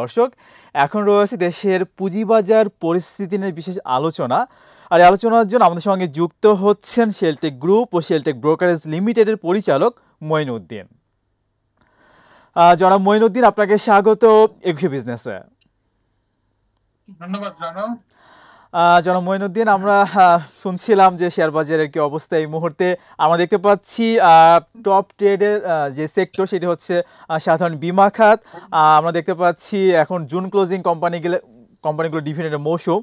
দর্শক, এখন রয়েছে দেশের পুঁজিবাজার পরিস্থিতি নিয়ে বিশেষ আলোচনা। আর আলোচনার জন্য আমাদের সঙ্গে যুক্ত হচ্ছেন শেলটেক গ্রুপ ও শেলটেক ব্রোকারেজ লিমিটেডের পরিচালক মঈনুদ্দিন। জনাব মঈনুদ্দিন, আপনাকে স্বাগত একুশে বিজনেসে ধন্যবাদ জনাব মঈনুদ্দিন, আমরা শুনছিলাম যে শেয়ার বাজারের কি অবস্থা এই মুহূর্তে। আমরা দেখতে পাচ্ছি টপ ট্রেডের যে সেক্টর সেটি হচ্ছে সাধারণ বিমা খাত। আমরা দেখতে পাচ্ছি এখন জুন ক্লোজিং কোম্পানিগুলো কোম্পানিগুলো ডিভিডেন্ডের মৌসুম।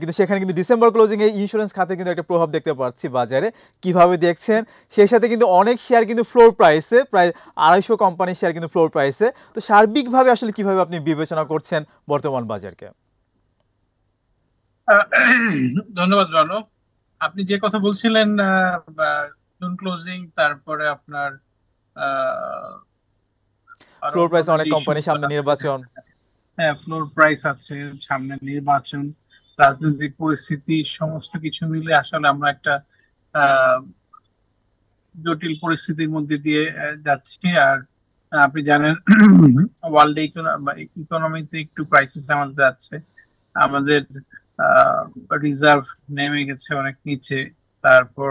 কিন্তু সেখানে কিন্তু ডিসেম্বর ক্লোজিং এই ইন্স্যুরেন্স খাতে কিন্তু একটা প্রভাব দেখতে পাচ্ছি বাজারে। কীভাবে দেখছেন? সেই সাথে কিন্তু অনেক শেয়ার কিন্তু ফ্লোর প্রাইসে প্রায় আড়াইশো কোম্পানির শেয়ার কিন্তু ফ্লোর প্রাইসে তো সার্বিকভাবে আসলে কীভাবে আপনি বিবেচনা করছেন বর্তমান বাজারকে? ধন্যবাদ রনক। আপনি যে কথা বলছিলেন জুন ক্লোজিং তারপরে আপনার ফ্লোর প্রাইস অনেক কোম্পানি সামনে নির্বাচন। হ্যাঁ ফ্লোর প্রাইস আছে সামনে নির্বাচন রাজনৈতিক পরিস্থিতি সমস্ত কিছু মিলে আসলে আমরা একটা জটিল পরিস্থিতির মধ্যে দিয়ে যাচ্ছি। আর আপনি জানেন ওয়ার্ল্ড ইকোনমিতে একটু ক্রাইসিস আমাদের যাচ্ছে আমাদের রিজার্ভ নেমে গেছে অনেক নিচে। তারপর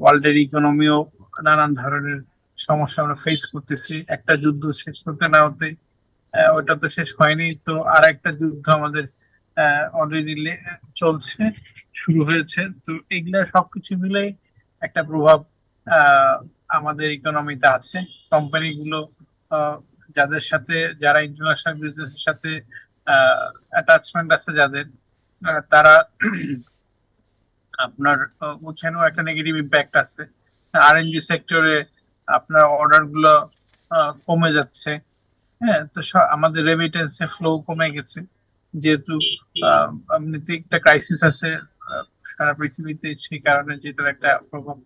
ওয়ার্ল্ডের ইকোনমিও নানান ধরনের সমস্যা আমরা ফেস করতেছি। একটা যুদ্ধ শেষ হতে না হতে ওটা তো শেষ হয়নি। তো আর একটা যুদ্ধ আমাদের অলরেডি চলছে, শুরু হয়েছে। তো এগুলা সবকিছু মিলে একটা প্রভাব আমাদের ইকোনমিতে আছে। কোম্পানিগুলো যাদের সাথে, যারা ইন্টারন্যাশনাল বিজনেসের সাথে অ্যাটাচমেন্ট আছে যাদের তারা আপনার ওখানেও একটা নেগেটিভ ইম্প্যাক্ট আছে। আর এনজি সেক্টরে আপনার অর্ডারগুলো কমে যাচ্ছে। হ্যাঁ তো আমাদের রেমিটেন্স ফ্লো কমে গেছে। যেহেতু এমনিতে একটা ক্রাইসিস আছে সারা পৃথিবীতে সেই কারণে যেটার একটা প্রভাব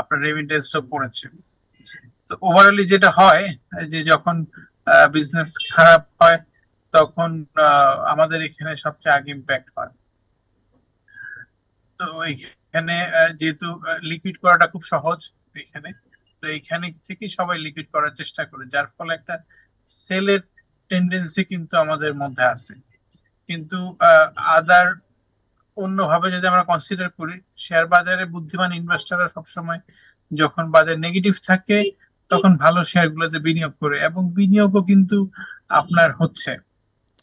আপনার রেমিটেন্সও পড়েছে। তো ওভারঅলি যেটা হয় যে যখন বিজনেস খারাপ হয়, তখন আমাদের এখানে সবচেয়ে আগে ইম্প্যাক্ট হয়। তো এখানে যেহেতু লিকুইড করাটা খুব সহজ এখানে, তো এখানে থেকে সবাই লিকুইড করার চেষ্টা করে, যার ফলে একটা সেলের টেন্ডেন্সি কিন্তু আমাদের মধ্যে আছে। কিন্তু আদার অন্যভাবে যদি আমরা কনসিডার করি শেয়ার বাজারে বুদ্ধিমান ইনভেস্টাররা সবসময় যখন বাজার নেগেটিভ থাকে, তখন ভালো শেয়ার গুলোতে বিনিয়োগ করে, এবং বিনিয়োগও কিন্তু আপনার হচ্ছে।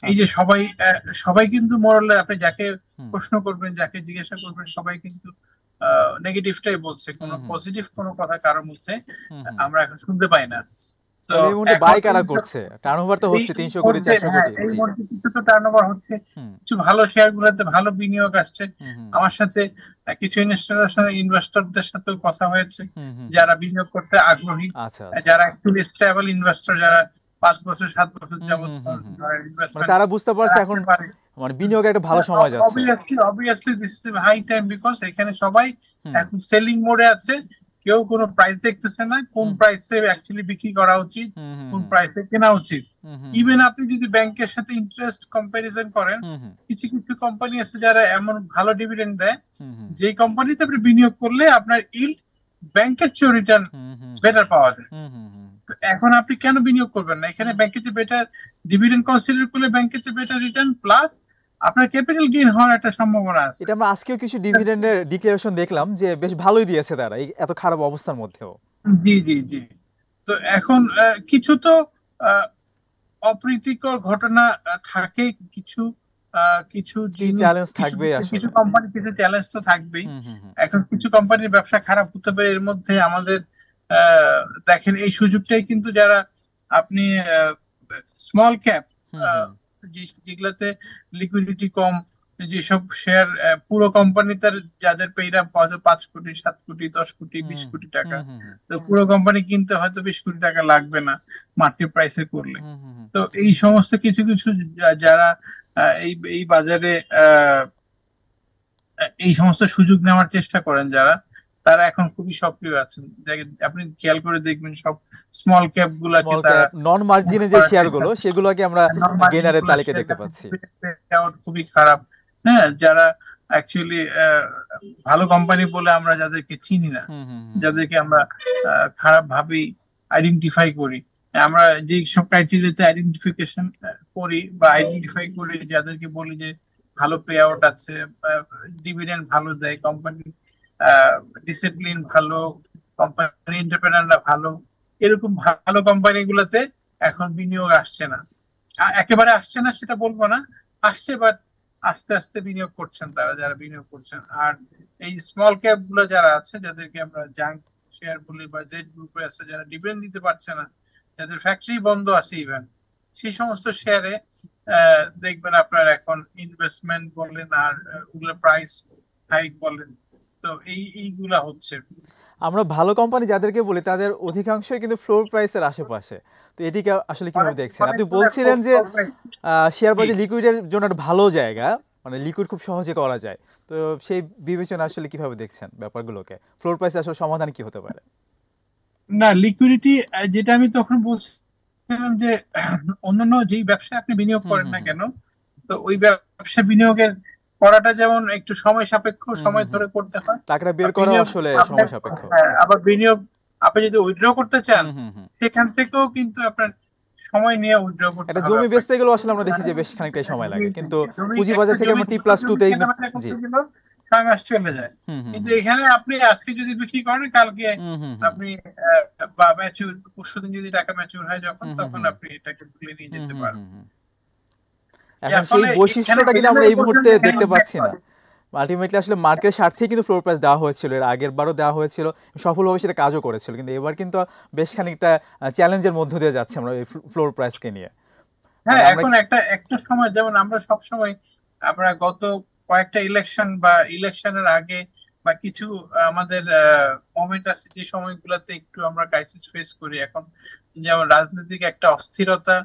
এই যে সবাই সবাই কিন্তু মরলে আপনি যাকে প্রশ্ন করবেন যাকে জিজ্ঞাসা করবেন সবাই কিন্তু নেগেটিভটাই বলছে। কোনো পজিটিভ কোনো কথা কারোর মধ্যে আমরা এখন শুনতে পাই না। তো বাই কারা করছে? টার্নওভার তো হচ্ছে 300 কোটি 400 কোটি এই মুহূর্তে কিছু তো টার্নওভার হচ্ছে। কিছু ভালো ভালো বিনিয়োগ আসছে। আমার সাথে কিছু ইনভেস্টরদের সাথে কথা হয়েছে। যারা বিনিয়োগ করতে আগ্রহী যারা একটু স্টেবল ইনভেস্টর যারা পাঁচ বছর সাত বছর যাবত তারা বুঝতে পারছে এখন মানে বিনিয়োগ একটা ভালো সময় যাচ্ছে। Obviously obviously this is high time because এখানে সবাই এখন সেলিং মোডে আছে। কেউ কোনো প্রাইস দেখতেছে না কোন প্রাইসে অ্যাকচুয়ালি বিক্রি করা উচিত কোন প্রাইসে কেনা উচিত। ইভেন আপনি যদি ব্যাংকের সাথে ইন্টারেস্ট কম্পারিজন করেন কিছু কিছু কোম্পানি আছে যারা এমন ভালো ডিভিডেন্ড দেয় যে কোম্পানিতে আপনি বিনিয়োগ করলে আপনার ইল্ড ব্যাংকের চেয়ে রিটার্ন বেটার পাওয়া যায়। এখন আপনি কেন বিনিয়োগ করবেন না? এখানে ব্যাংকের চেয়ে বেটার ডিভিডেন্ড কনসিডার করলে ব্যাংকের চেয়ে বেটার রিটার্ন প্লাস আপনার ক্যাপিটাল গেইন হওয়ার একটা সম্ভাবনা আছে। এটা আমরা আজকেও কিছু ডিভিডেন্ডের ডিক্লারেশন দেখলাম যে বেশ ভালোই দিয়েছে তারা এত খারাপ অবস্থার মধ্যেও। জি জি জি। তো এখন কিছু তো অপ্রীতিকর ঘটনা থাকে কিছু কিছু চ্যালেঞ্জ থাকবে কিছু কোম্পানি কিছু চ্যালেঞ্জ তো থাকবেই। এখন কিছু কোম্পানির ব্যবসা খারাপ হতে পারে এর মধ্যে আমাদের দেখেন এই সুযোগটাই কিন্তু যারা আপনি স্মল ক্যাপ যেগুলাতে লিকুইডিটি কম যেসব শেয়ার পুরো কোম্পানি তার যাদের পেইরা হয়তো পাঁচ কোটি সাত কোটি দশ কোটি বিশ কোটি টাকা তো পুরো কোম্পানি কিনতে হয়তো বিশ কোটি টাকা লাগবে না মার্কেট প্রাইসে করলে। তো এই সমস্ত কিছু কিছু যারা এই এই বাজারে এই সমস্ত সুযোগ নেওয়ার চেষ্টা করেন যারা তারা এখন খুবই সক্রিয় আছেন। আপনি খেয়াল করে দেখবেন সব স্মল ক্যাপ গুলাকে তারা নন মার্জিনে যে শেয়ারগুলো সেগুলোকে আমরা গেনারের তালিকা দেখতে পাচ্ছি। খুবই খারাপ। হ্যাঁ যারা অ্যাকচুয়ালি ভালো কোম্পানি বলে আমরা যাদেরকে চিনি না যাদেরকে আমরা খারাপ ভাবেই আইডেন্টিফাই করি। আমরা যে সব ক্রাইটেরিয়াতে আইডেন্টিফিকেশন করি বা আইডেন্টিফাই করি যাদেরকে বলি যে ভালো পে আউট আছে ডিভিডেন্ড ভালো দেয় কোম্পানি ডিসিপ্লিন ভালো কোম্পানি ইন্টারপ্রেনাররা ভালো, এরকম ভালো কোম্পানিগুলোতে এখন বিনিয়োগ আসছে না। একেবারে আসছে না সেটা বলব না, আসছে বাট আস্তে আস্তে বিনিয়োগ করছেন তারা, যারা বিনিয়োগ করছেন। আর এই স্মল ক্যাপগুলো যারা আছে, যাদেরকে আমরা জাঙ্ক শেয়ার বলি বা জেড গ্রুপে আছে, যারা ডিভিডেন্ড দিতে পারছে না, যাদের ফ্যাক্টরি বন্ধ আছে ইভেন সেই সমস্ত শেয়ারে দেখবেন আপনার এখন ইনভেস্টমেন্ট বললেন আর ওগুলো প্রাইস হাইক বলেন তো এই এইগুলা হচ্ছে। আমরা ভালো কোম্পানি যাদেরকে বলি তাদের অধিকাংশই কিন্তু ফ্লোর প্রাইসের আশেপাশে। তো এটিকে আসলে কীভাবে দেখছেন? আপনি বলছিলেন যে শেয়ার বাজার লিকুইডের জন্য একটা ভালো জায়গা মানে লিকুইড খুব সহজে করা যায়। তো সেই বিবেচনা আসলে কীভাবে দেখছেন ব্যাপারগুলোকে? ফ্লোর প্রাইস আসলে সমাধান কি হতে পারে? না লিকুইডিটি যেটা আমি তখন বলছিলাম যে অন্যান্য যেই ব্যবসায় আপনি বিনিয়োগ করেন না কেন তো ওই ব্যবসা বিনিয়োগের করাটা যেমন একটু সময় সাপেক্ষ সময় ধরে করতে হয়। টাকাটা বের করা আসলে সময় সাপেক্ষ। হ্যাঁ, আবার বিনিয়োগ আপনি যদি উইথড্র করতে চান সেখান থেকেও কিন্তু আপনার সময় নিয়ে উইথড্র করতে এটা জমি বেচতে গেলে আসলে আমরা দেখি যে বেশ খানিকটাই সময় লাগে। কিন্তু পুঁজি বাজার থেকে আমরা টি প্লাস টু তে জি। ছয় চলে যায়। কিন্তু এখানে আপনি আজকে যদি বিক্রি করেন কালকে আপনি বা ম্যাচিউর পরশু দিন যদি টাকা ম্যাচিউর হয় যখন তখন আপনি এটাকে তুলে নিয়ে যেতে পারেন এখন সেই বৈশিষ্ট্যটা কিন্তু আমরা এই মুহূর্তে দেখতে পাচ্ছি না। আলটিমেটলি আসলে মার্কেটের স্বার্থেই কিন্তু ফ্লোর প্রাইস দেওয়া হয়েছিল এর আগের বারও দেওয়া হয়েছিল সফলভাবে সেটা কাজও করেছিল। কিন্তু এবার কিন্তু বেশ খানিকটা চ্যালেঞ্জের মধ্য দিয়ে যাচ্ছে আমরা এই ফ্লোর প্রাইসকে নিয়ে। হ্যাঁ এখন একটা একটা সময় যেমন আমরা সব সময় আমরা গত কয়েকটা ইলেকশন বা ইলেকশনের আগে বা কিছু আমাদের মোমেন্ট আছে যে সময়গুলোতে একটু আমরা ক্রাইসিস ফেস করি এখন যেমন রাজনৈতিক একটা অস্থিরতা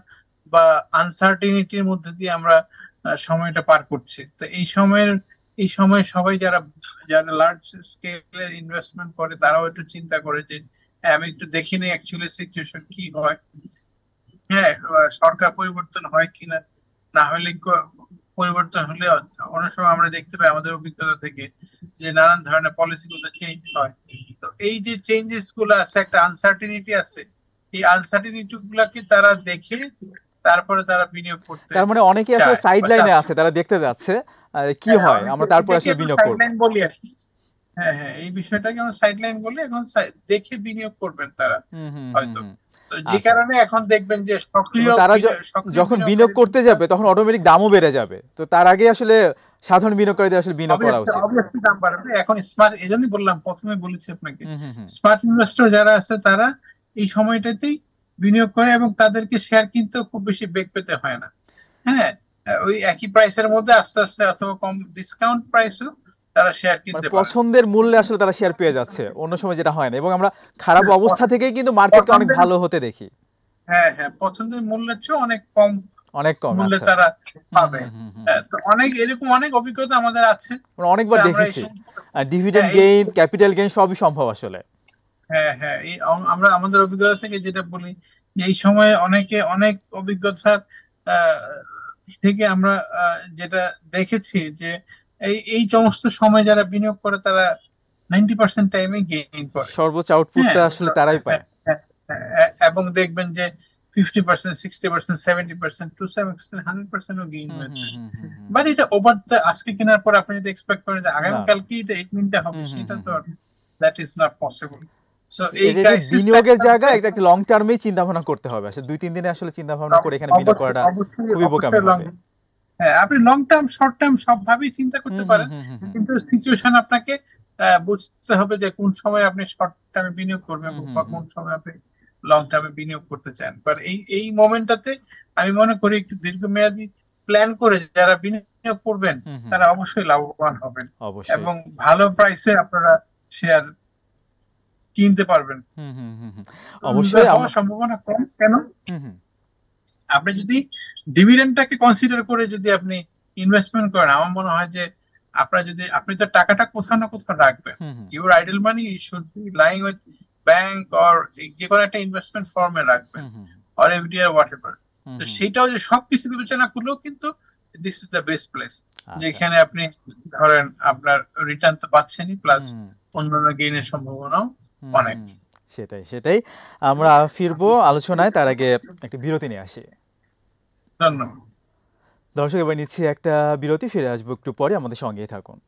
বা আনসার্টিনিটির মধ্যে দিয়ে আমরা সময়টা পার করছি। তো এই সময়ের, এই সময় সবাই যারা যারা লার্জ স্কেলের ইনভেস্টমেন্ট করে, তারাও একটু চিন্তা করে যে হ্যাঁ আমি একটু দেখি নি অ্যাকচুয়ালি সিচুয়েশন কি হয়। হ্যাঁ সরকার পরিবর্তন হয় কিনা না? হলে পরিবর্তন হলে অনেক সময় আমরা দেখতে পাই আমাদের অভিজ্ঞতা থেকে যে নানান ধরনের পলিসি গুলো চেঞ্জ হয়। তো এই যে চেঞ্জেসগুলো আছে, একটা আনসার্টিনিটি আছে, এই আনসার্টিনিটি গুলাকে তারা দেখে তারপরে তারা বিনিয়োগ করতে তার মানে অনেকে আসলে সাইড লাইনে আছে তারা দেখতে যাচ্ছে কি হ্যাঁ, হয়? আমরা তারপর আসলে বিনিয়োগ করব। বলি আর হ্যাঁ হ্যাঁ এই বিষয়টাকে আমরা সাইড লাইন বলি এখন দেখে বিনিয়োগ করবেন তারা হয়তো। যে আচ্ছা। কারণে এখন দেখবেন যে সক্রিয় তারা যখন বিনিয়োগ করতে যাবে তখন অটোমেটিক দামও বেড়ে যাবে। তো তার আগে আসলে সাধারণ বিনিয়োগকারীদের আসলে বিনিয়োগ করা উচিত। অবশ্যই দাম বাড়বে। এখন স্মার্ট এজন্যই বললাম প্রথমে বলেছি আপনাকে স্মার্ট ইনভেস্টর যারা আছে তারা এই সময়টাতেই বিনিয়োগ করে এবং তাদেরকে শেয়ার কিনতেও খুব বেশি বেগ পেতে হয় না। হ্যাঁ? ওই একই প্রাইসের মধ্যে আস্তে আস্তে অথবা কম ডিসকাউন্ট প্রাইসও তারা শেয়ার কিনতে পছন্দের মূল্যে আসলে তারা শেয়ার পেয়ে যাচ্ছে। অন্য সময় যেটা হয় না এবং আমরা খারাপ হ্যাঁ, অবস্থা থেকেই কিন্তু মার্কেটকে অনেক ভালো হতে দেখি। হ্যাঁ হ্যাঁ পছন্দের মূল্যের চেয়ে অনেক কম অনেক কম মূল্যে আচ্ছা। তারা পাবে। হ্যাঁ, অনেক এরকম অনেক অভিজ্ঞতা আমাদের আছে। অনেকবার দেখেছি। ডিভিডেন্ড গেইন ক্যাপিটাল গেইন সবই সম্ভব আসলে। হ্যাঁ হ্যাঁ আমরা আমাদের অভিজ্ঞতা থেকে যেটা বলি যে এই সময়ে অনেকে অনেক অভিজ্ঞতার থেকে আমরা যেটা দেখেছি যে এই এই সমস্ত সময় যারা বিনিয়োগ করে তারা নাইনটি পার্সেন্ট টাইমে গেইন করে। সর্বোচ্চ আউটপুটটা আসলে তারাই পায়। হ্যাঁ, হ্যাঁ, এবং দেখবেন যে fifty percent sixty percent seventy percent two seven hundred পার্সেন্টও গেইন হয়েছে। বাট এটা ওভার দ্য আজকে কেনার পর আপনি যদি এক্সপেক্ট করেন যে আগামীকালকে এটা এইট মিনিটে হবে সেটা তো দ্যাট ইজ নট পসিবল বিনিয়োগের জায়গা এটা একটা লং টার্মেই চিন্তা ভাবনা করতে হবে। আসলে দুই তিন দিনে আসলে চিন্তা ভাবনা করে এখানে বিনিয়োগ করাটা খুবই বোকামি হবে। হ্যাঁ আপনি লং টার্ম শর্ট টার্ম সবভাবেই চিন্তা করতে পারেন। কিন্তু সিচুয়েশন আপনাকে বুঝতে হবে যে কোন সময় আপনি শর্ট টার্মে বিনিয়োগ করবেন বা কোন সময় আপনি লং টার্মে বিনিয়োগ করতে চান। কারণ এই এই মোমেন্টটাতে আমি মনে করি একটু দীর্ঘমেয়াদী প্ল্যান করে যারা বিনিয়োগ করবেন তারা অবশ্যই লাভবান হবেন। এবং ভালো প্রাইসে আপনারা শেয়ার কিনতে পারবেন। অবশ্যই সম্ভাবনা কম কেন? আপনি যদি ডিভিডেন্ডটাকে কনসিডার করে যদি আপনি ইনভেস্টমেন্ট করেন আমার মনে হয় যে আপনার যদি আপনি তো টাকাটা কোথাও না কোথাও রাখবেন। Your idle money should lying with bank or যে কোনো একটা ইনভেস্টমেন্ট ফর্মে রাখবেন অর এফডি আর হোয়াট এভার তো সেটাও যে সবকিছু বিবেচনা করলেও কিন্তু this is the best place যেখানে আপনি ধরেন আপনার রিটার্ন তো পাচ্ছেনই প্লাস অন্যান্য গেইনের সম্ভাবনাও অনেক। সেটাই সেটাই। আমরা ফিরবো আলোচনায় তার আগে একটা বিরতি নিয়ে আসি। ধন্যবাদ। দর্শক এবার নিচ্ছি একটা বিরতি ফিরে আসব একটু পরে আমাদের সঙ্গেই থাকুন।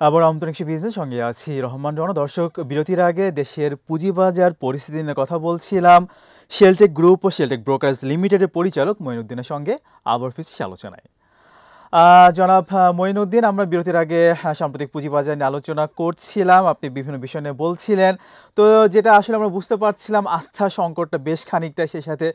আবার আমতনিক বিজনেস সঙ্গে আছি। রহমান রহনা দর্শক, বিরতির আগে দেশের পুঁজিবাজার পরিস্থিতি নিয়ে কথা বলছিলাম। শেলটেক গ্রুপ ও শেলটেক ব্রোকার্স লিমিটেডের পরিচালক মঈনুদ্দিনের সঙ্গে আবার ফিরছি আলোচনায়। জনাব মঈনুদ্দিন, আমরা বিরতির আগে সাম্প্রতিক পুঁজিবাজার নিয়ে আলোচনা করছিলাম। আপনি বিভিন্ন বিষয় নিয়ে বলছিলেন। তো যেটা আসলে আমরা বুঝতে পারছিলাম, আস্থা সংকটটা বেশ খানিকটা, সেই সাথে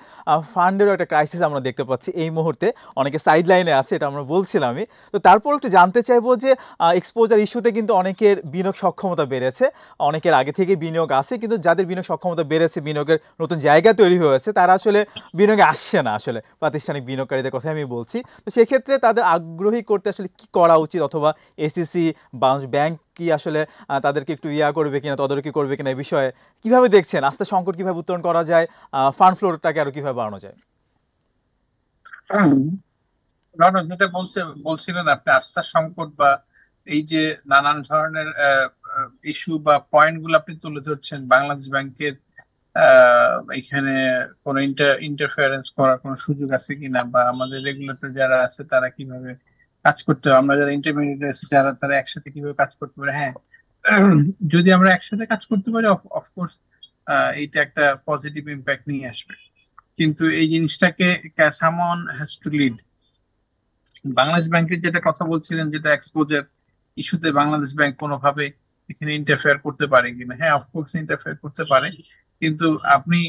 ফান্ডেরও একটা ক্রাইসিস আমরা দেখতে পাচ্ছি এই মুহূর্তে। অনেকে সাইড লাইনে আছে, এটা আমরা বলছিলামই তো তারপর একটু জানতে চাইব যে এক্সপোজার ইস্যুতে কিন্তু অনেকের বিনিয়োগ সক্ষমতা বেড়েছে। অনেকের আগে থেকে বিনিয়োগ আছে, কিন্তু যাদের বিনিয়োগ সক্ষমতা বেড়েছে, বিনিয়োগের নতুন জায়গা তৈরি হয়েছে, তারা আসলে বিনিয়োগে আসছে না আসলে। প্রাতিষ্ঠানিক বিনিয়োগকারীদের কথাই আমি বলছি। তো সেক্ষেত্রে তাদের আগ্রহী করতে আসলে কি করা উচিত? অথবা এসিসি বাংলাদেশ ব্যাংক কি আসলে তাদেরকে একটু ইয়া করবে কিনা, তদারকি করবে কিনা এই বিষয়ে কীভাবে দেখছেন? আস্থা সংকট কীভাবে উত্তরণ করা যায়? ফান্ড ফ্লোরটাকে আরও কীভাবে বাড়ানো যায়? যেটা বলছে, বলছিলেন আপনি আস্থার সংকট বা এই যে নানান ধরনের ইস্যু বা পয়েন্টগুলো আপনি তুলে ধরছেন, বাংলাদেশ ব্যাংকের এখানে কোনো ইন্টারফারেন্স করার কোনো সুযোগ আছে কিনা বা আমাদের রেগুলেটর যারা আছে তারা কীভাবে কাজ করতে হবে আমরা যারা ইন্টারমিডিয়েট আছে, যারা তারা একসাথে কীভাবে কাজ করতে পারে? হ্যাঁ যদি আমরা একসাথে কাজ করতে পারি অফকোর্স এইটা একটা পজিটিভ ইম্প্যাক্ট নিয়ে আসবে। কিন্তু এই জিনিসটাকে someone has to lead Bangladesh ব্যাংকের যেটা কথা বলছিলেন, যেটা এক্সপোজার ইস্যুতে বাংলাদেশ ব্যাংক কোনোভাবে এখানে ইন্টারফেয়ার করতে পারে কিনা। হ্যাঁ অফকোর্স ইন্টারফেয়ার করতে পারে। কিন্তু আপনি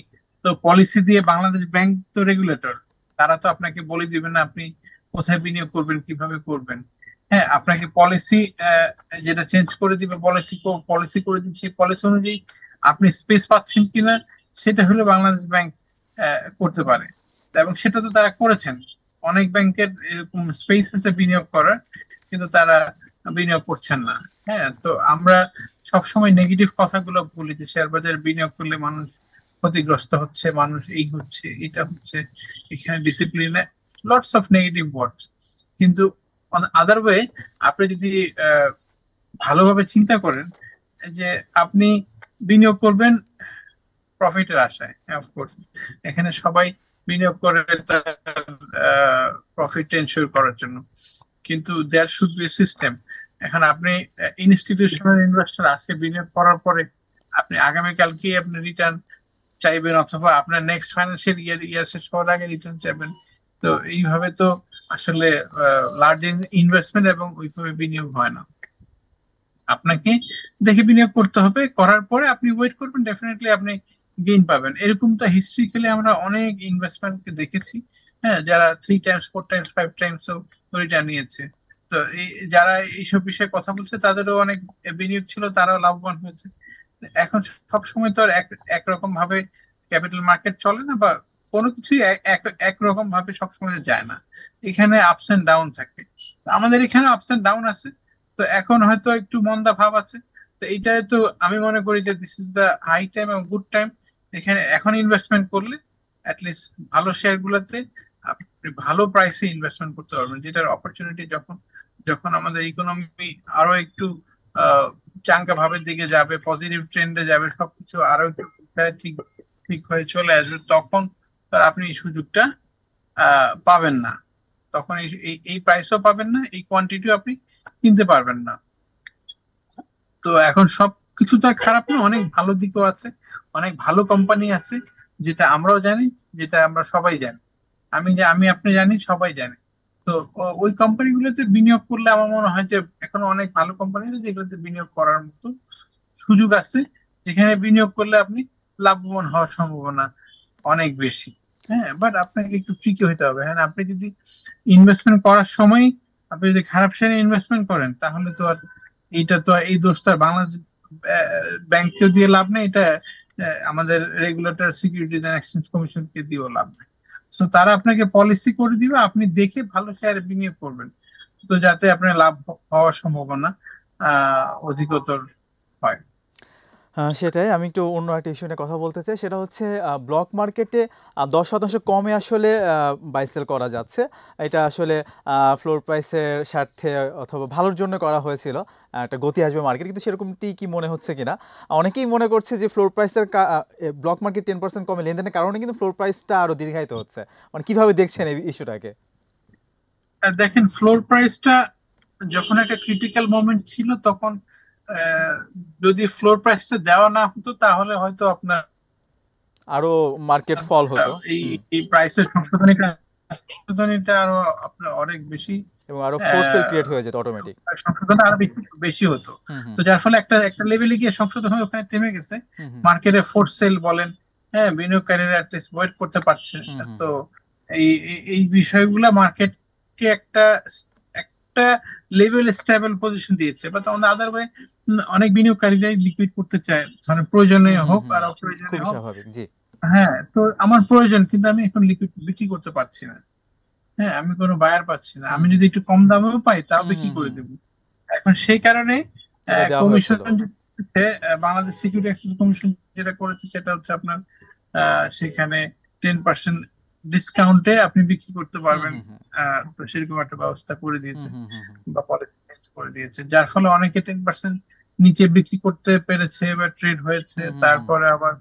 তো পলিসি দিয়ে বাংলাদেশ ব্যাংক তো রেগুলেটর তারা তো আপনাকে বলে দিবেন আপনি কোথায় বিনিয়োগ করবেন, কীভাবে করবেন। হ্যাঁ আপনাকে পলিসি যেটা চেঞ্জ করে দিবে পলিসি পলিসি করে দিন সেই পলিসি অনুযায়ী আপনি স্পেস পাচ্ছেন কিনা, সেটা হলো বাংলাদেশ ব্যাংক করতে পারে। এবং সেটা তো তারা করেছেন। অনেক ব্যাংকের এরকম স্পেস আছে বিনিয়োগ করার, কিন্তু তারা বিনিয়োগ করছেন না। হ্যাঁ তো আমরা সবসময় নেগেটিভ কথাগুলো বলি যে শেয়ার বাজারে বিনিয়োগ করলে মানুষ ক্ষতিগ্রস্ত হচ্ছে, মানুষ এই হচ্ছে, এটা হচ্ছে, এখানে ডিসিপ্লিনে লটস অফ নেগেটিভ ওয়ার্ডস কিন্তু আদার ওয়ে আপনি যদি ভালোভাবে চিন্তা করেন যে আপনি বিনিয়োগ করবেন প্রফিটের আশায় অফকোর্স এখানে সবাই বিনিয়োগ করে তার প্রফিট এনশিওর করার জন্য। কিন্তু দেয়ার শুড বি সিস্টেম এখন আপনি ইনস্টিটিউশনাল ইনভেস্টর আছে, বিনিয়োগ করার পরে আপনি আগামীকাল কি আপনি রিটার্ন চাইবেন অথবা আপনার নেক্সট ফাইন্যান্সিয়াল ইয়ার ইয়ার শেষ হওয়ার আগে রিটার্ন চাইবেন? তো এইভাবে তো আসলে লার্জ ইনভেস্টমেন্ট এবং ওইভাবে বিনিয়োগ হয় না। আপনাকে দেখে বিনিয়োগ করতে হবে, করার পরে আপনি ওয়েট করবেন ডেফিনেটলি আপনি গেইন পাবেন। এরকম তো হিস্ট্রি খেলে আমরা অনেক ইনভেস্টমেন্টকে দেখেছি হ্যাঁ যারা three times four times five times return নিয়েছে। তো যারা এইসব বিষয়ে কথা বলছে, তাদেরও অনেক বিনিয়োগ ছিল, তারাও লাভবান হয়েছে। এখন সব সময় তো আর একরকম ভাবে ক্যাপিটাল মার্কেট চলে না বা কোনো কিছুই একরকম ভাবে সবসময় যায় না। এখানে আপস এন্ড ডাউন থাকে। আমাদের এখানে আপস এন্ড ডাউন আছে। তো এখন হয়তো একটু মন্দা ভাব আছে। তো এইটা তো আমি মনে করি যে this is the high time এবং গুড টাইম এখানে এখন ইনভেস্টমেন্ট করলে অ্যাটলিস্ট ভালো শেয়ার গুলোতে আপনি ভালো প্রাইসে ইনভেস্টমেন্ট করতে পারবেন, যেটার অপরচুনিটি যখন যখন আমাদের ইকোনমি আরও একটু চাঙ্কা ভাবের দিকে যাবে পজিটিভ ট্রেন্ডে যাবে, সবকিছু আরও একটু ঠিক ঠিক হয়ে চলে আসবে, তখন আপনি এই সুযোগটা পাবেন না। তখন এই এই প্রাইসও পাবেন না, এই কোয়ান্টিটিও আপনি কিনতে পারবেন না। তো এখন সব কিছু তো খারাপ না, অনেক ভালো দিকও আছে, অনেক ভালো কোম্পানি আছে, যেটা আমরাও জানি, যেটা আমরা সবাই জানি। আমি যে আমি, আপনি জানি সবাই জানি। তো ওই কোম্পানিগুলোতে বিনিয়োগ করলে আমার মনে হয় যে এখন অনেক ভালো কোম্পানি আছে যেগুলোতে বিনিয়োগ করার মতো সুযোগ আছে। যেখানে বিনিয়োগ করলে আপনি লাভবান হওয়ার সম্ভাবনা অনেক বেশি। হ্যাঁ বাট আপনাকে একটু ট্রিকি হইতে হবে। হ্যাঁ আপনি যদি ইনভেস্টমেন্ট করার সময় আপনি যদি খারাপ শেয়ারে ইনভেস্টমেন্ট করেন, তাহলে তো আর এইটা তো এই দোষটা বাংলাদেশ ব্যাংককেও দিয়ে লাভ নেই। এটা আমাদের রেগুলেটর সিকিউরিটিজ অ্যান্ড এক্সচেঞ্জ কমিশনকে দিয়েও লাভ নেই। সো তারা আপনাকে পলিসি করে দিবে, আপনি দেখে ভালো শেয়ারে বিনিয়োগ করবেন। তো যাতে আপনার লাভ হওয়ার সম্ভাবনা অধিকতর হয়। সেটাই। আমি একটু অন্য একটা ইস্যু নিয়ে কথা বলতে চাই। সেটা হচ্ছে ব্লক মার্কেটে দশ শতাংশ কমে আসলে বাইসেল করা যাচ্ছে। এটা আসলে ফ্লোর প্রাইসের স্বার্থে অথবা ভালোর জন্য করা হয়েছিল একটা গতি আসবে মার্কেট কিন্তু সেরকমটি কি মনে হচ্ছে কিনা? অনেকেই মনে করছে যে ফ্লোর প্রাইসের ব্লক মার্কেট টেন পার্সেন্ট কমে লেনদেনের কারণে কিন্তু ফ্লোর প্রাইসটা আরও দীর্ঘায়িত হচ্ছে। মানে কীভাবে দেখছেন এই ইস্যুটাকে দেখেন ফ্লোর প্রাইসটা যখন একটা ক্রিটিক্যাল মোমেন্ট ছিল, তখন যদি ফ্লোর প্রাইসটা দেওয়া না হতো তাহলে হয়তো আপনার আরও মার্কেট ফল হতো। এই প্রাইসের সংশোধনীটা সংশোধনীটা আরও আপনার অনেক বেশি। এবং আরও ফোর্সেল ক্রিয়েট হয়ে যেত অটোমেটিক সংশোধন আরও বেশি বেশি হতো। তো যার ফলে একটা একটা লেভেলে গিয়ে সংশোধন হয়ে ওখানে থেমে গেছে। মার্কেটে ফোর্স সেল বলেন হ্যাঁ বিনিয়োগকারীরা অ্যাটলিস্ট ওয়েট করতে পারছে। তো এই এই বিষয়গুলো মার্কেটকে একটা একটা লেভেল স্টেবল পজিশন দিয়েছে বাট অন আদার ওয়ে অনেক বিনিয়োগকারীরাই লিকুইড করতে চায় ধরেন প্রয়োজনে হোক আর অপ্রয়োজনে হোক। হ্যাঁ তো আমার প্রয়োজন কিন্তু আমি এখন লিকুইড বিক্রি করতে পারছি না। হ্যাঁ আমি কোনো বায়ার পাচ্ছি না। আমি যদি একটু কম দামেও পাই তাও বিক্রি করে দেব। এখন সেই কারণে commission Bangladesh security exchange commission যেটা করেছে সেটা হচ্ছে আপনার সেখানে টেন পার্সেন্ট ডিসকাউন্টে আপনি বিক্রি করতে পারবেন তো সেরকম একটা ব্যবস্থা করে দিয়েছে বা পলিসি করে দিয়েছে। যার ফলে অনেকে টেন পার্সেন্ট নিচে বিক্রি করতে পেরেছে বা ট্রেড হয়েছে তারপরে আবার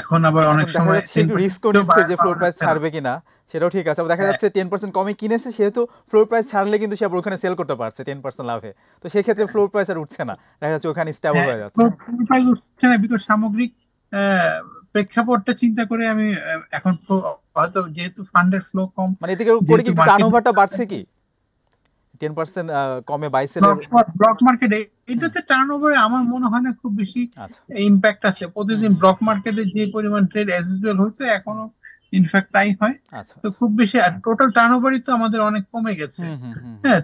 এখন আবার অনেক সময় রিস্ক নিচ্ছে যে ফ্লোর প্রাইস ছাড়বে কিনা সেটাও ঠিক আছে। দেখা যাচ্ছে টেন পার্সেন্ট কমে কিনেছে সেহেতু ফ্লোর প্রাইস ছাড়লে কিন্তু সে আবার ওখানে সেল করতে পারছে টেন পার্সেন্ট লাভে। তো সেক্ষেত্রে ফ্লোর প্রাইস আর উঠছে না। দেখা যাচ্ছে ওখানে স্টেবল হয়ে যাচ্ছে। ফ্লোর প্রাইস উঠছে না বিকজ সামগ্রিক প্রেক্ষাপটটা চিন্তা করে আমি এখন হয়তো যেহেতু ফান্ডের ফ্লো কম মানে এদিকে করে কি টার্নওভারটা বাড়ছে কি? 10% কমে বাই সেলের ব্লক মার্কেটে এটাতে টার্নওভারে আমার মনে হয় না খুব বেশি ইমপ্যাক্ট আছে। প্রতিদিন ব্লক মার্কেটে যে পরিমাণ ট্রেড অ্যাজ ইউজুয়াল হচ্ছে এখনও ইনফ্যাক্ট তাই হয়। তো খুব বেশি আর টোটাল টার্নওভারই তো আমাদের অনেক কমে গেছে। হ্যাঁ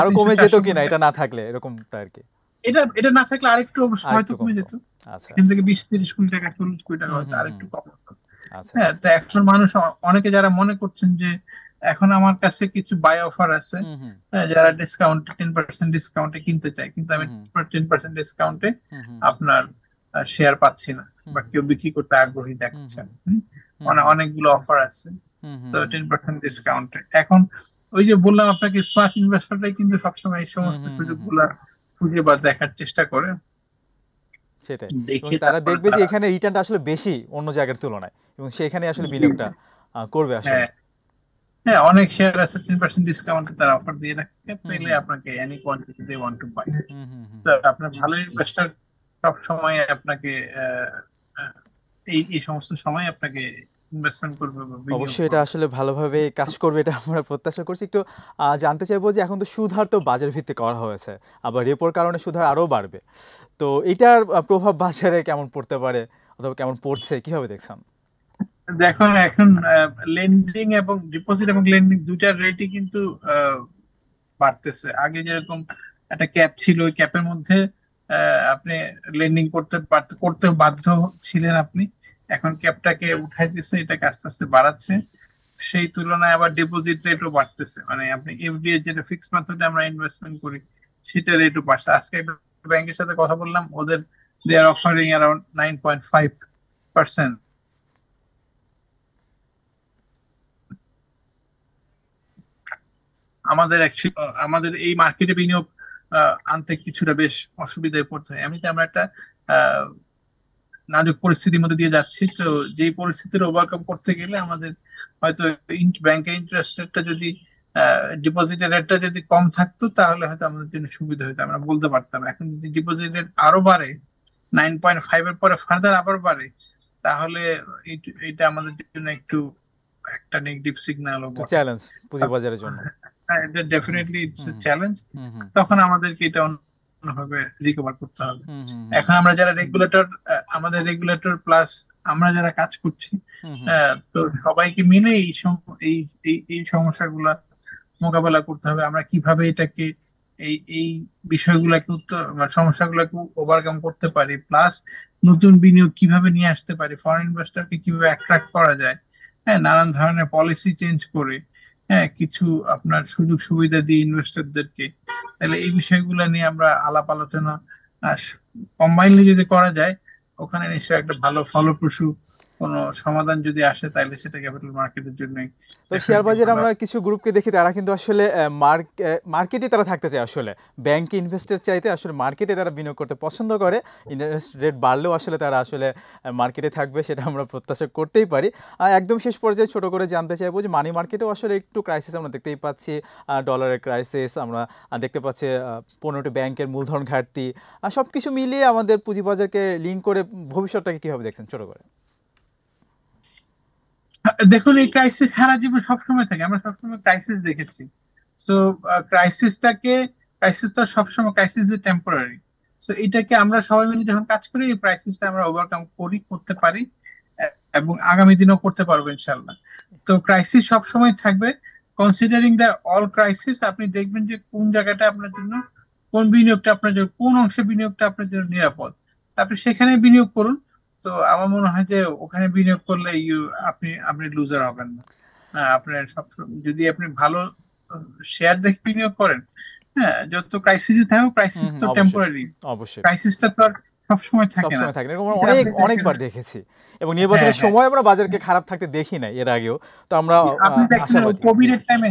আরও কমে যেত কিনা এটা না থাকলে এরকমটা আর কি। এটা এটা না থাকলে আরেকটু হয়তো কমে যেত। আচ্ছা এখান থেকে বিশ তিরিশ কোটি টাকা চল্লিশ কোটি টাকা হয়তো আরেকটু কম হ্যাঁ তো এখন মানুষ অনেকে যারা মনে করছেন যে এখন আমার কাছে কিছু বাই অফার আছে যারা ডিসকাউন্ট টেন পার্সেন্ট ডিসকাউন্টে কিনতে চায় কিন্তু আমি টেন পার্সেন্ট ডিসকাউন্টে আপনার শেয়ার পাচ্ছি না বা কেউ বিক্রি করতে আগ্রহী দেখাচ্ছেন মানে অনেকগুলো অফার আছে তো টেন পার্সেন্ট ডিসকাউন্টে এখন ওই যে বললাম আপনাকে স্মার্ট ইনভেস্টরটাই কিন্তু সবসময় এই সমস্ত সুযোগগুলো খুঁজে বা দেখার চেষ্টা করে। সেটাই। তারা দেখবে যে এখানে রিটার্নটা আসলে বেশি অন্য জায়গার তুলনায়। এবং সেখানে আসলে বিনিয়োগটা করবে আসলে। হ্যাঁ। অনেক শেয়ার আছে টেন পার্সেন্ট ডিসকাউন্টে তারা অফার দিয়ে রাখে। পেলে আপনাকে any quantity they want to buy আপনার ভালো ইনভেস্টর সব সময় আপনাকে এই এই সমস্ত সময় আপনাকে ইনভেস্টমেন্ট করবে অবশ্যই এটা আসলে ভালোভাবে কাজ করবে এটা আমরা প্রত্যাশা করছি। একটু জানতে চাইব যে এখন তো সুধার তো বাজার ভিত্তিক করা হয়েছে আবার রেপোর কারণে সুধার আরও বাড়বে। তো এটার প্রভাব বাজারে কেমন পড়তে পারে অথবা কেমন পড়ছে কীভাবে দেখছেন? দেখুন এখন লেন্ডিং এবং ডিপোজিট এবং লেন্ডিং দুইটার রেটই কিন্তু বাড়তেছে। আগে যেরকম একটা ক্যাপ ছিল ওই ক্যাপের মধ্যে আপনি লেন্ডিং করতে করতে বাধ্য ছিলেন আপনি। এখন ক্যাপটাকে উঠাই দিচ্ছে এটাকে আস্তে আস্তে বাড়াচ্ছে। সেই তুলনায় আবার ডিপোজিট রেটও বাড়তেছে। মানে আপনি এফডিএ যেটা ফিক্সড মেথডে আমরা ইনভেস্টমেন্ট করি সেটা রেটও বাড়ছে। আজকে ব্যাংকের সাথে কথা বললাম, ওদের they are offering around nine point five percent আমাদের আমাদের এই মার্কেটে বিনিয়োগ আনতে কিছুটা বেশ অসুবিধায় পড়তে হয়। এমনিতে আমরা একটা নাজুক পরিস্থিতির মধ্যে দিয়ে যাচ্ছি। তো যেই পরিস্থিতির ওভারকাম করতে গেলে আমাদের হয়তো ব্যাংকের ইন্টারেস্ট রেটটা যদি ডিপোজিটের রেটটা যদি কম থাকতো তাহলে হয়তো আমাদের জন্য সুবিধা হতো আমরা বলতে পারতাম। এখন যদি ডিপোজিট রেট আরও বাড়ে নাইন পয়েন্ট ফাইভ এর পরে ফার্দার আবার বাড়ে তাহলে এটা আমাদের জন্য একটু একটা নেগেটিভ সিগন্যাল চ্যালেঞ্জ পুঁজিবাজারের জন্য। এটা ডেফিনেটলি ইটস চ্যালেঞ্জ তখন আমাদেরকে এটা অন্যভাবে রিকভার করতে হবে। এখন আমরা যারা রেগুলেটর আমাদের রেগুলেটর প্লাস আমরা যারা কাজ করছি তো সবাইকে মিলে এই এই এই সমস্যাগুলা মোকাবেলা করতে হবে। আমরা কীভাবে এটাকে এই এই বিষয়গুলোকে উত্তর মানে সমস্যাগুলোকে ওভারকাম করতে পারি প্লাস নতুন বিনিয়োগ কীভাবে নিয়ে আসতে পারি ফরেন ইনভেস্টরকে কীভাবে অ্যাট্রাক্ট করা যায় হ্যাঁ নানান ধরনের পলিসি চেঞ্জ করে হ্যাঁ কিছু আপনার সুযোগ সুবিধা দিয়ে ইনভেস্টরদেরকে তাহলে এই বিষয়গুলো নিয়ে আমরা আলাপ আলোচনা কম্বাইনলি যদি করা যায়, ওখানে নিশ্চয়ই একটা ভালো ফলপ্রসূ কোনো সমাধান যদি আসে তাহলে সেটা ক্যাপিটাল মার্কেটের জন্যই তো শেয়ার বাজারে আমরা কিছু গ্রুপকে দেখি তারা কিন্তু আসলে মার্কেটে তারা থাকতে চায় আসলে। ব্যাংকে ইনভেস্টের চাইতে আসলে মার্কেটে তারা বিনিয়োগ করতে পছন্দ করে। ইন্টারেস্ট রেট বাড়লেও আসলে তারা আসলে মার্কেটে থাকবে সেটা আমরা প্রত্যাশা করতেই পারি। একদম শেষ পর্যায়ে ছোট করে জানতে চাইব যে মানি মার্কেটেও আসলে একটু ক্রাইসিস আমরা দেখতেই পাচ্ছি। ডলারের ক্রাইসিস আমরা দেখতে পাচ্ছি পনেরোটি ব্যাংকের মূলধন ঘাটতি। সব কিছু মিলিয়ে আমাদের পুঁজিবাজারকে লিঙ্ক করে ভবিষ্যৎটাকে কীভাবে দেখছেন? ছোট করে। দেখুন, এই ক্রাইসিস সারা জীবন সবসময় থাকে। আমরা সবসময় ক্রাইসিস দেখেছি। তো ক্রাইসিসটাকে ক্রাইসিসটা সবসময় ক্রাইসিস ইজ টেম্পোরারি সো এটাকে আমরা সবাই মিলে যখন কাজ করি, এই ক্রাইসিসটা আমরা ওভারকাম করি, করতে পারি, এবং আগামী দিনেও করতে পারব ইনশাল্লাহ তো ক্রাইসিস সবসময় থাকবে। কনসিডারিং দ্য অল ক্রাইসিস আপনি দেখবেন যে কোন জায়গাটা আপনার জন্য, কোন বিনিয়োগটা আপনার জন্য, কোন অংশে বিনিয়োগটা আপনার জন্য নিরাপদ। আপনি সেখানে বিনিয়োগ করুন। তো আমার মনে হয় যে ওখানে বিনিয়োগ করলে ইউ আপনি আপনি লুজার হবেন না। হ্যাঁ আপনার সব যদি আপনি ভালো শেয়ার দেখে বিনিয়োগ করেন হ্যাঁ যত ক্রাইসিসে থাকুক ক্রাইসিস তো টেম্পোরারি অবশ্যই ক্রাইসিসটা তো আর সব সময় থাকে না। থাকে না অনেক অনেকবার দেখেছি। এবং নির্বাচনের হ্যাঁ, হ্যাঁ। সময় আমরা বাজারকে খারাপ থাকতে দেখি না এর আগেও। তো আমরা কোভিড এর টাইমে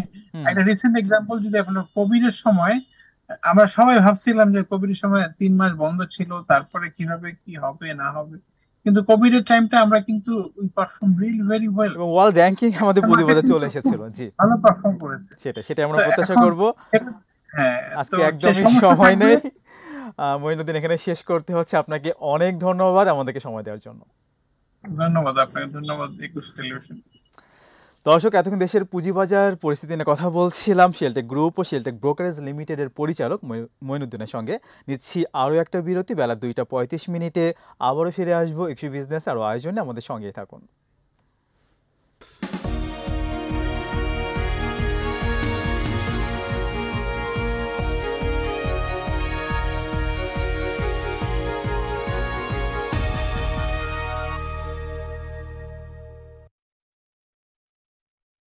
একটা রিসেন্ট এক্সাম্পল যদি আপনার কোভিড এর সময় আমরা সবাই ভাবছিলাম যে কোভিড এর সময় তিন মাস বন্ধ ছিল তারপরে কীভাবে কি হবে না হবে। কিন্তু কোভিড এর টাইমটা আমরা কিন্তু we perform real very well এবং ওয়ার্ল্ড র‍্যাঙ্কিং আমাদের প্রতিবাদে চলে এসেছিল জি। ভালো পারফর্ম করেছে। সেটা সেটা আমরা প্রত্যাশা করব। হ্যাঁ আজকে একদমই সময় নেই। মহিনুদ্দিন এখানে শেষ করতে হচ্ছে। আপনাকে অনেক ধন্যবাদ আমাদেরকে সময় দেওয়ার জন্য। ধন্যবাদ আপনাকে ধন্যবাদ একুশ টেলিভিশন দর্শক, এতক্ষণ দেশের পুঁজিবাজার পরিস্থিতি নিয়ে কথা বলছিলাম। শেলটেক গ্রুপ ও শেলটেক ব্রোকারেজ লিমিটেডের পরিচালক মইনুদ্দিনের সঙ্গে। নিচ্ছি আরও একটা বিরতি, বেলা দুইটা পঁয়ত্রিশ মিনিটে আবারও ফিরে আসব। একশো বিজনেস আরও আয়োজনে আমাদের সঙ্গেই থাকুন।